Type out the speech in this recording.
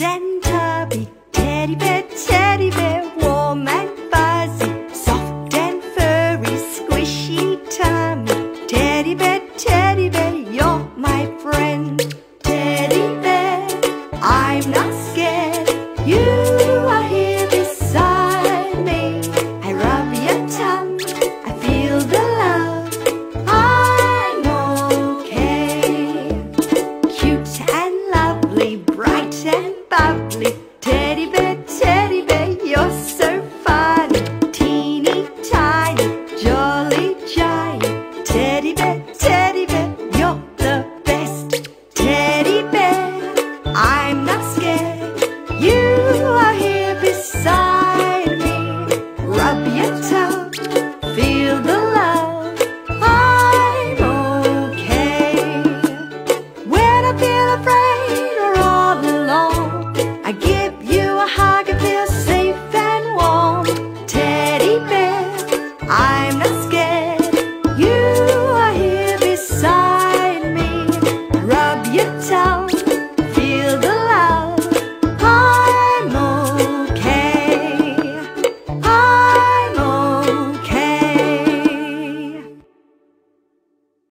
then